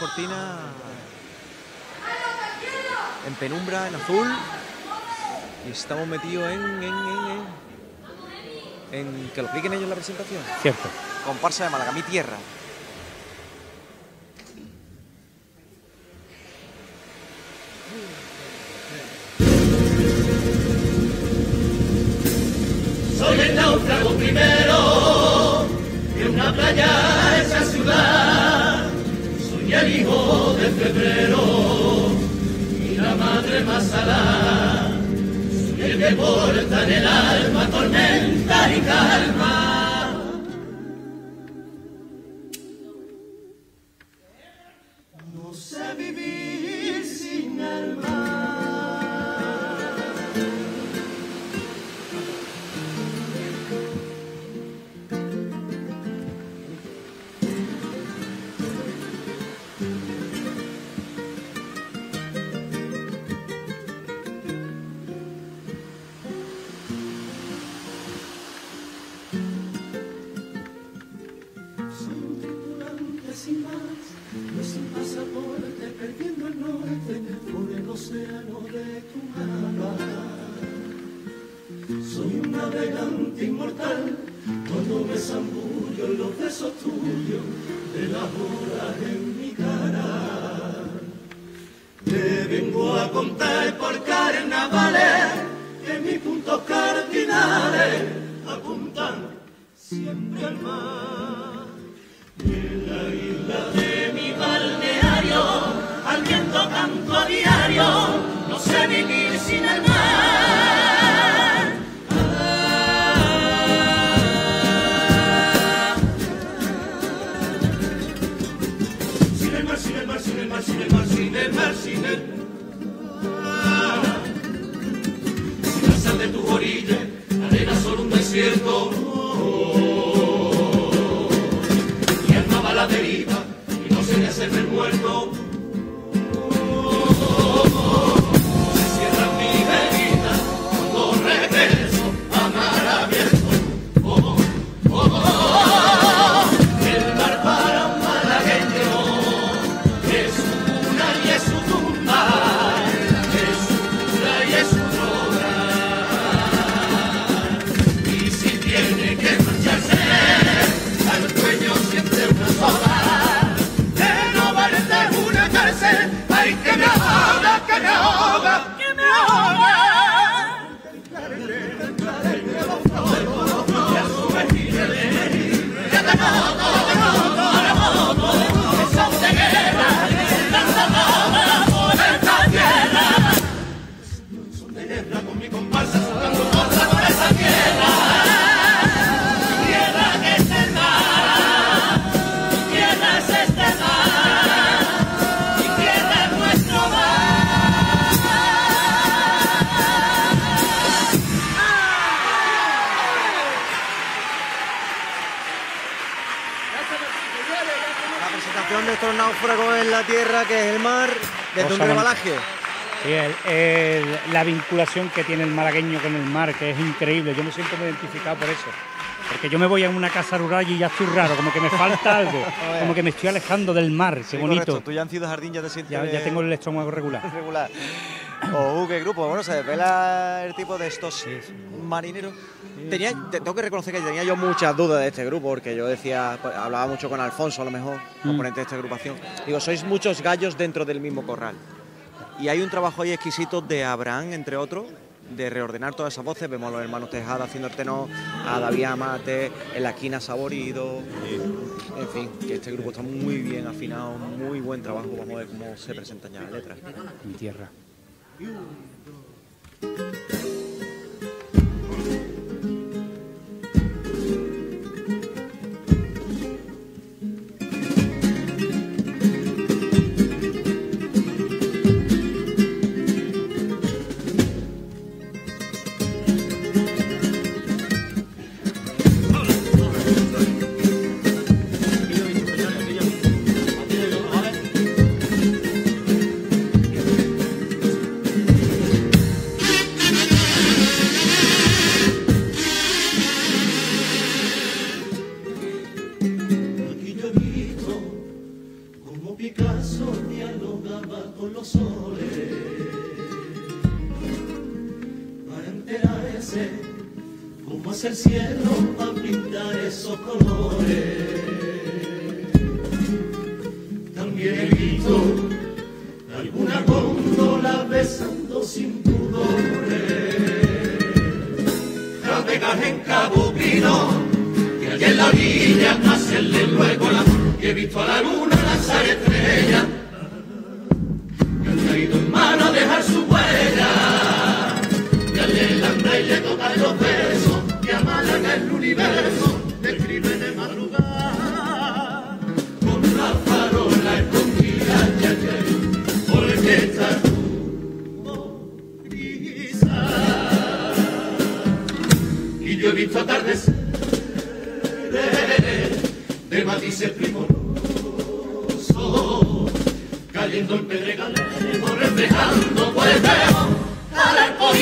cortinas en penumbra, en azul. Y estamos metidos en, en, en, en, que lo expliquen ellos en la presentación. Cierto. Comparsa de Málaga, mi tierra. Febrero y la madre más el que porta en el alma tormenta y calma. Carnavales que mis puntos cardinales apuntan siempre al mar. En la isla de mi balneario, al viento canto a diario, no sé vivir sin el mar. Desierto. Mi alma va a la deriva y no sé ni hacerme el muerto. Náufragos en la tierra, que es el mar, desde un rebalaje. Sí, el- el- la vinculación que tiene el malagueño con el mar, que es increíble. Yo me siento muy identificado por eso. Porque yo me voy a una casa rural y ya estoy raro, como que me falta algo, como que me estoy alejando del mar, qué Sí, bonito. correcto. Tú ya en Ciudad Jardín ya te sientes Ya, ya tengo el estómago regular. regular. O qué grupo, bueno, se desvela el tipo de estos marineros. Tenía, te- tengo que reconocer que tenía yo muchas dudas de este grupo, porque yo decía, pues, hablaba mucho con Alfonso, a lo mejor, Mm. componente de esta agrupación. Digo, sois muchos gallos dentro del mismo corral. Y hay un trabajo ahí exquisito de Abraham, entre otros, de reordenar todas esas voces. Vemos a los hermanos Tejada haciendo el tenor, a David Amate, en la esquina Saborido. En fin, que este grupo está muy bien afinado, muy buen trabajo. Vamos a ver cómo se presentan ya las letras. Mi tierra. Yo he visto atardecer de matices primorosos, cayendo en pedregales, reflejando por al arco.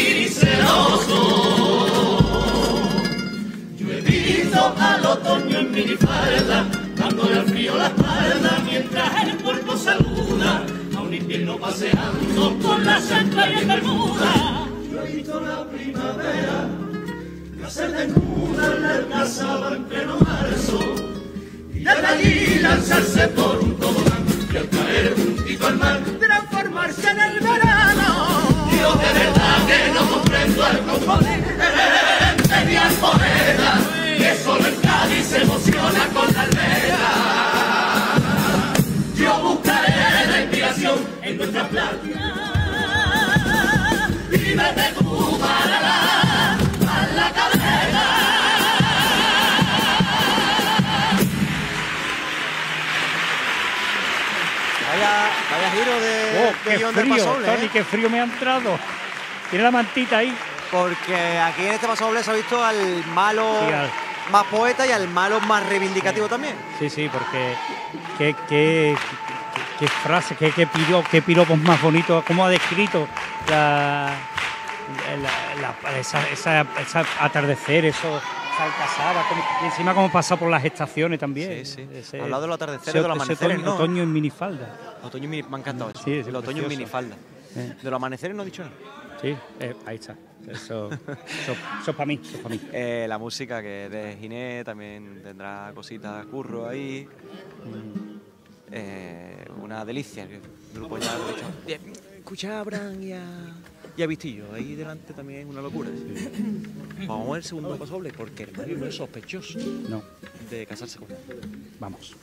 Yo he visto al otoño en minifalda, dándole al frío la espalda, mientras el cuerpo saluda a un invierno paseando por la sangre y en bermuda. Yo he visto la primavera hacer desnuda la casaba en pleno marzo y al allí lanzarse por un tobogán y al caer juntito al mar transformarse en el verano. Yo de verdad que no comprendo al componente ni al poeta que solo en Cádiz se emociona con la almera. Yo buscaré la inspiración en nuestra playa Vaya, vaya giro de, Oh, qué de frío, Pasoble, Tony, ¿eh? qué frío me ha entrado. Tiene la mantita ahí. Porque aquí en este Pasoble se ha visto al malo Sí, al- más poeta y al malo más reivindicativo también. Sí, sí, porque qué, qué, qué, qué frase, qué, qué, piro- qué piropos más bonitos, cómo ha descrito la, la- la- esa, esa- esa atardecer, eso, y encima cómo pasa por las estaciones también. Sí, sí. Ese- Ha hablado de los atardeceres, ese- de los amaneceres, otoño, ¿no? otoño en minifalda. Otoño en mini- me ha encantado eso. Sí, sí, el otoño en minifalda. Eh. De los amaneceres no he dicho nada. Sí, eh, ahí está. Eso, eso, eso es para mí, eso es para mí. Eh, la música que de Ginés también tendrá cositas curro ahí. Eh, una delicia. que El grupo ya lo he dicho. Escucha a Abraham y a, Vistillo. Ahí delante también una locura. Vamos a ver el segundo pasoble porque el Mario no es sospechoso No, de casarse con él. vamos.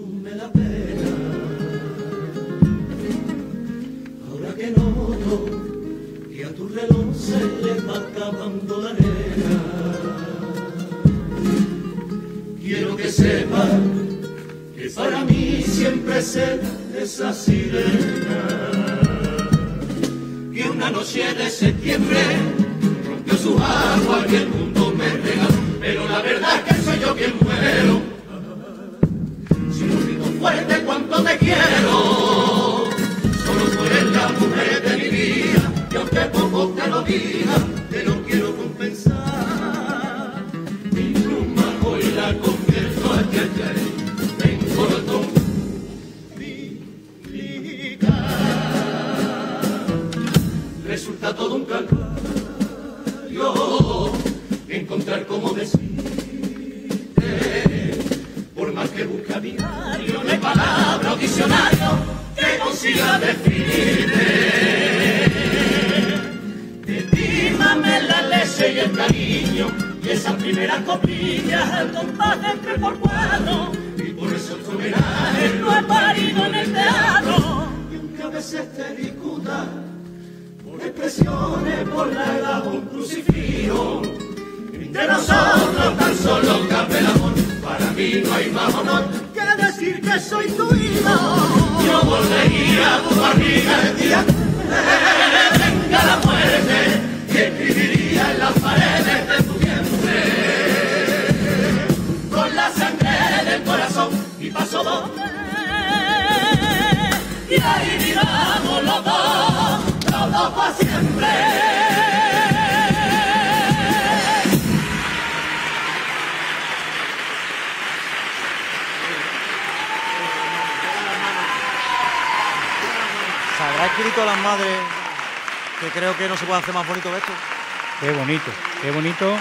Consume la pena. Ahora que noto que a tu reloj se le va acabando la arena. Quiero que sepas que para mí siempre será esa sirena. Que una noche de septiembre rompió su agua y el mundo me regaló. Pero la verdad es que soy yo quien muero. Te quiero, solo tú eres la mujer de mi vida. Y aunque poco te lo diga, te lo quiero compensar. Mi pluma hoy la convierto a yayay, en corazón. Resulta todo un calvario encontrar cómo decirte por más que busque a diario palabra o diccionario que consiga definirte Estímame la leche y el cariño y esas primeras copillas al compás de tres por cuatro y por eso tu homenaje lo he parido en el teatro y aunque a veces te discuta por expresiones, por la edad, por un crucifijo. De nosotros tan solo cabe el amor, para mí no hay más honor que soy tu hijo. Yo volvería a tu barriga el madres que creo que no se puede hacer más bonito que esto? Qué bonito, qué bonito.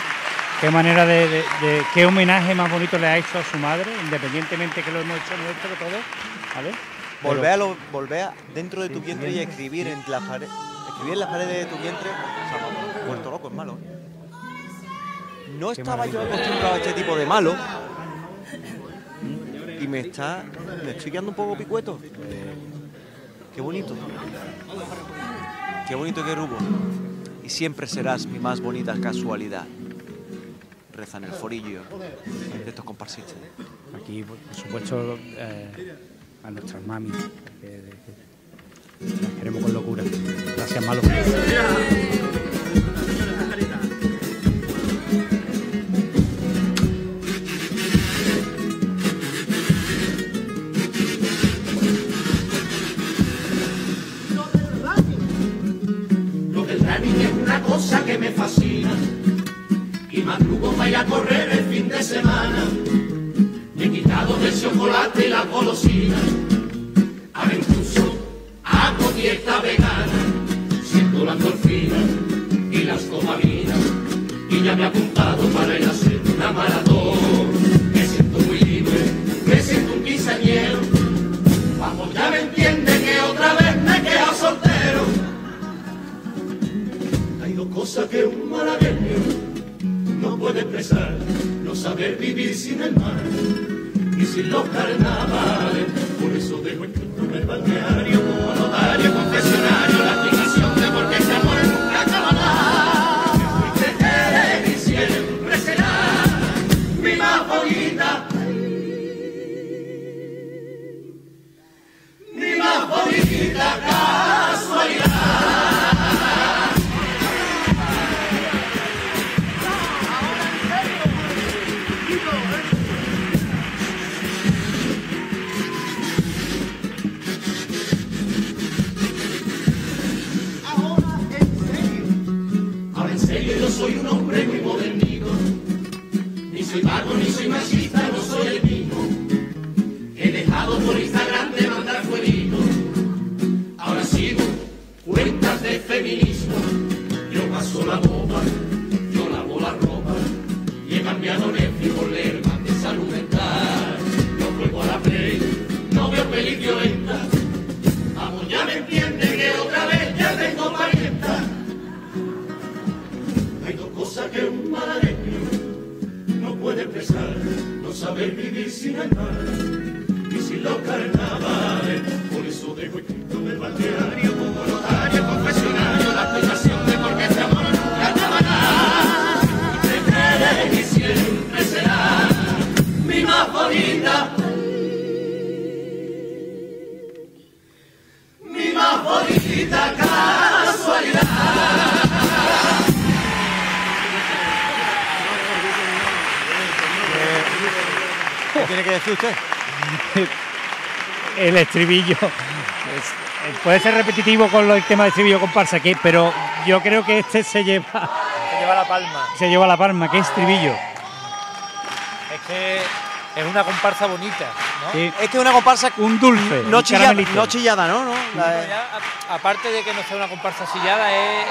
Qué manera de, de- de- qué homenaje más bonito le ha hecho a su madre, independientemente que lo hemos hecho nuestro todo, ¿vale? Volver, a lo- volver a- dentro de tu vientre y escribir en las paredes, escribir en las paredes de tu vientre, o sea, vamos, vuelto loco, es malo. ¿eh? No estaba yo acostumbrado a este tipo de malo y me está, me estoy quedando un poco picueto. Qué bonito. Qué bonito que rubo. Y siempre serás mi más bonita casualidad. Rezan el forillo de estos comparsistas. Aquí, por supuesto, eh, a nuestras mamis, que, que las queremos con locura. Gracias, Malo. Y madrugo para ir a correr el fin de semana. Me he quitado del chocolate y la golosina. Ahora incluso hago dieta vegana. Siento la endorfina y las copaminas. Y ya me he apuntado para ir a hacer una maratón. Me siento muy libre, me siento un quinceañero. Vamos, ya me entiende que otra vez me he quedado soltero. Hay dos cosas que un malagueño puede expresar, no saber vivir sin el mar y sin los carnavales. Por eso dejo en el balneario como notario, confesionario, la y sin los carnavales. Por eso dejo escrito en el balneario como notario, confesionario, la explicación de por qué este amor nunca acabará. Siempre eres y siempre será mi más bonita. Que decir usted? el estribillo. es- puede ser repetitivo con lo- el tema de estribillo comparsa aquí, pero yo creo que este se lleva, Se lleva la palma. se lleva la palma, que estribillo. Es que es una comparsa bonita, ¿no? Sí, Es que es una comparsa un dulce, no, un chillada, no chillada, ¿no? ¿no? La- aparte de que no sea una comparsa sillada, es,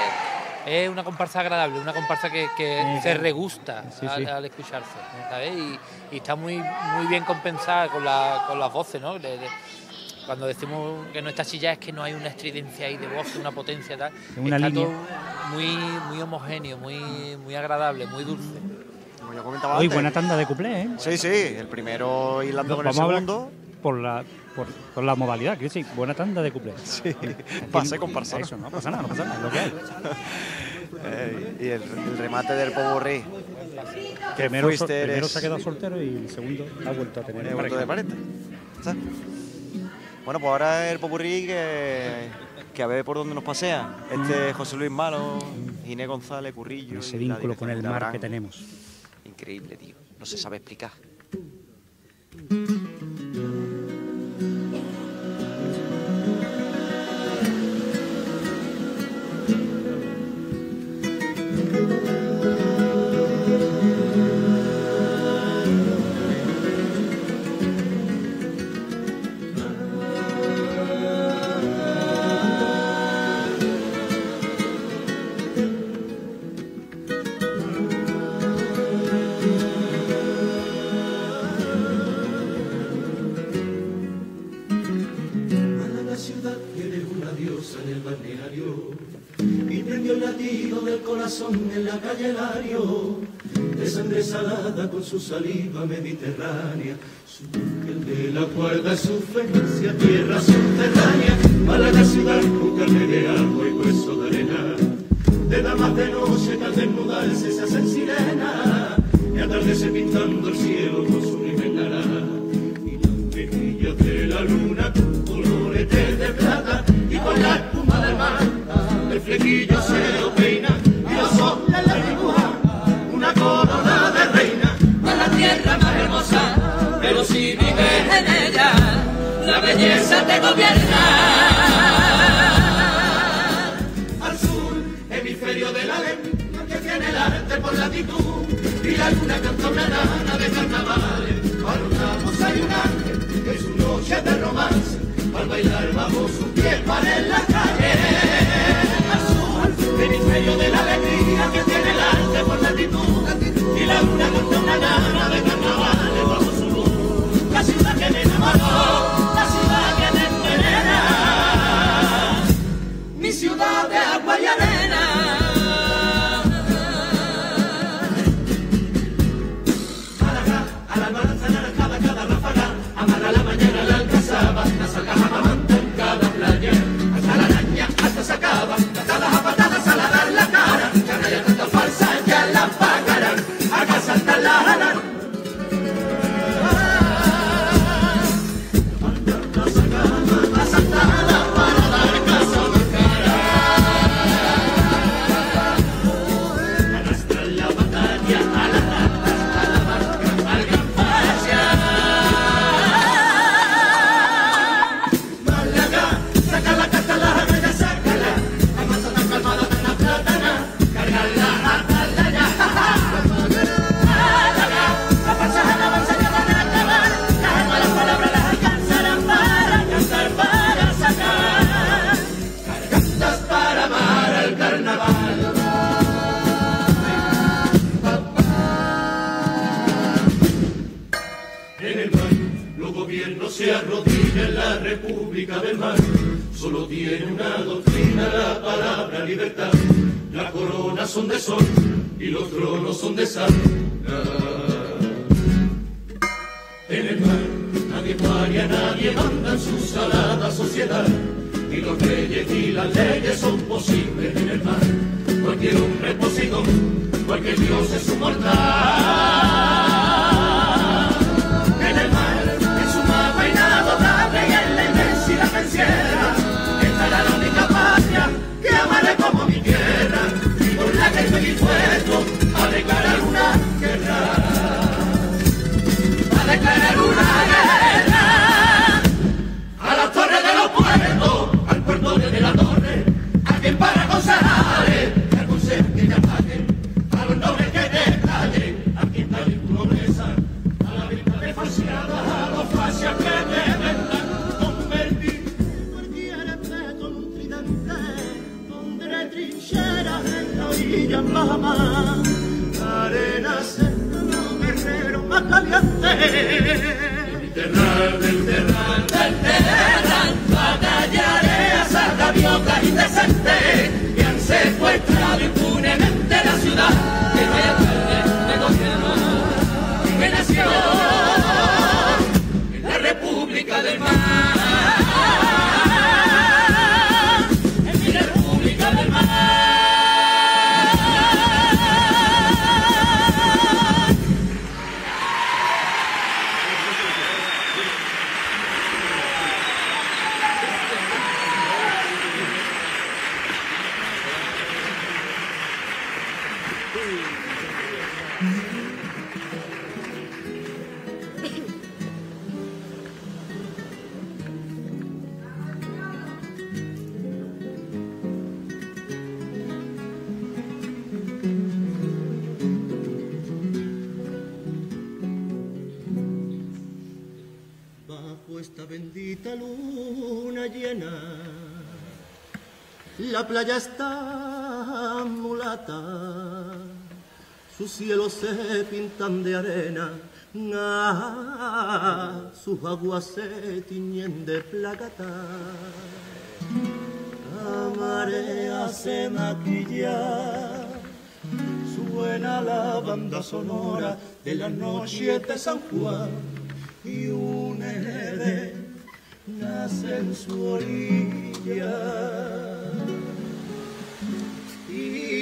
es una comparsa agradable, una comparsa que, que Sí, se regusta Sí, al, sí. al escucharse, ¿sabes? Y, y está muy, muy bien compensada con, la, con las voces, ¿no? De- de- cuando decimos que no está chillada es que no hay una estridencia ahí de voz, una potencia tal. Una está línea. todo muy, muy homogéneo, muy, muy agradable, muy dulce. Como yo comentaba antes. buena tanda de cuplé, ¿eh? Sí, sí, el primero hilando con el segundo por la, por, por la modalidad, que sí, buena tanda de cumpleaños. Sí, pasé con persona. Eso, no pasa nada, no pasa nada, lo que hay. Y el, remate del Poborri. Primero, eres... primero se ha quedado soltero y el segundo ha vuelto a tener el de pareja. Bueno, pues ahora el Popurrí que, que a ver por dónde nos pasea. Este mm. José Luis Malo, Ginés González, Currillo. Ese vínculo con el mar que tenemos. Increíble, tío. No se sabe explicar. su saliva mediterránea, su de la cuerda su belleza te gobierna. Al sur, hemisferio de la lengua que tiene el arte por latitud y la luna canta una nana de carnavales. Para una moza y un ángel que su noche de romance, al bailar bajo sus pies para en la calle. Al sur, hemisferio de la alegría que tiene el arte por latitud y la luna canta una nana de carnavales bajo su luz. La ciudad que me enamoró. ciudad de agua y arena. son de sol y los tronos son de sal. La playa está mulata, sus cielos se pintan de arena, ah, sus aguas se tiñen de plata. La marea se maquilla, suena la banda sonora de la noche de San Juan y un ede nace en su orilla.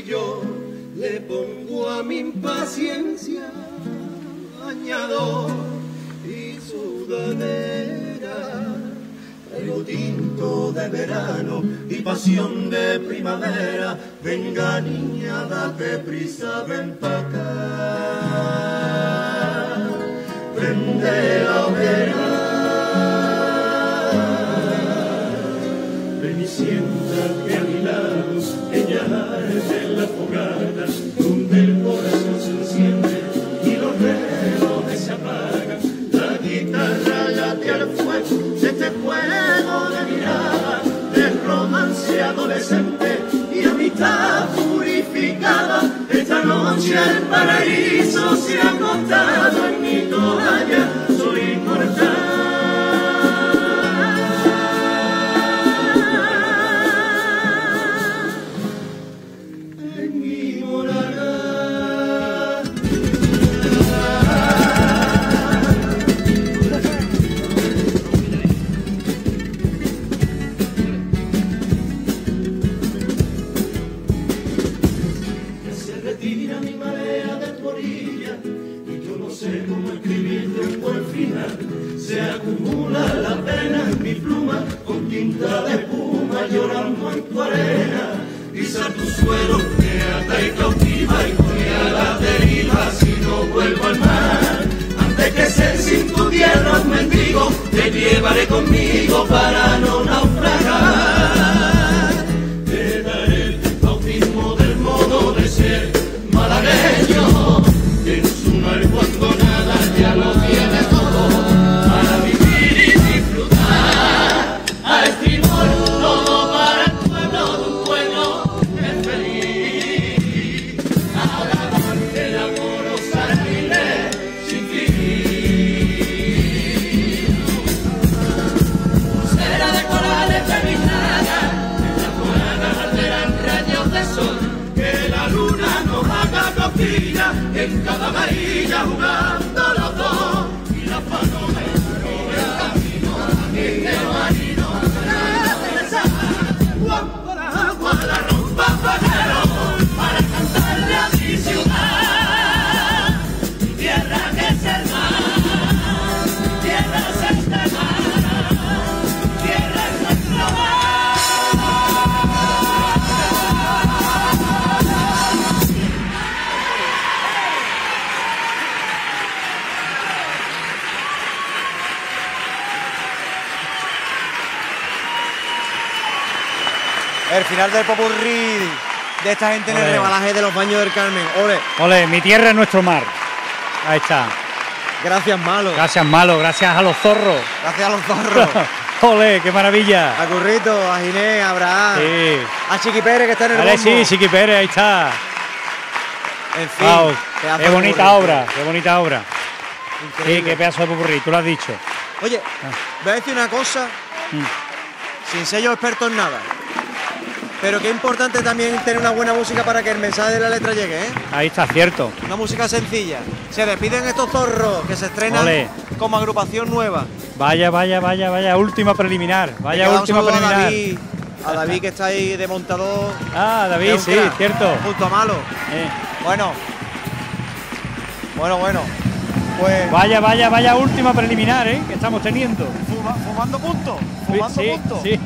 Yo le pongo a mi impaciencia bañador y sudadera, traigo tinto de verano y pasión de primavera. Venga niña, date prisa, ven pa' acá. Prende la hoguera. Ven y siéntate ella arde la fogata, donde el corazón se enciende y los relojes se apagan. La guitarra late al fuego de este juego de mirada, de romance adolescente y amistad purificada. Esta noche el paraíso se ha acostado en mi toalla, te llevaré conmigo para no El final del popurrí de esta gente en el rebalaje de los baños del Carmen. Ole, Ole, mi tierra es nuestro mar. Ahí está. gracias malo. Gracias, malo. Gracias a los zorros. Gracias a los zorros. Ole, qué maravilla. A Currito, a Ginés, a Abraham, Sí. a Chiqui Pérez que está en el Vale, sí, Chiqui Pérez, ahí está. En fin, Wow, qué bonita obra, qué bonita obra. Sí, Increíble. qué pedazo de popurrí, tú lo has dicho. Oye, voy a decir una cosa, Mm. sin ser yo experto en nada. Pero qué importante también tener una buena música para que el mensaje de la letra llegue, ¿eh? Ahí está, cierto. Una música sencilla. Se despiden estos zorros que se estrenan Ole. como agrupación nueva. Vaya, vaya, vaya, vaya, última preliminar. Vaya última saludo a preliminar. David, a David que está ahí de montador. Ah, David, sí, crack, cierto. Junto a Malo. Eh, Bueno. Bueno, bueno. Pues Vaya, vaya, vaya última preliminar, ¿eh? Que estamos teniendo. fuma- fumando puntos. Fumando sí, puntos. sí.